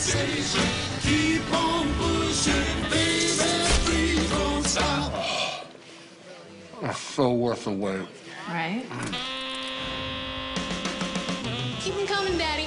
sensation. Keep on pushing, baby, please don't stop. That's so worth the wait. Right? Mm. Keep them coming, Daddy.